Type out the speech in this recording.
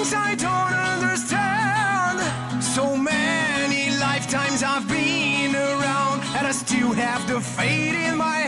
things I don't understand. So many lifetimes I've been around, and I still have the fate in my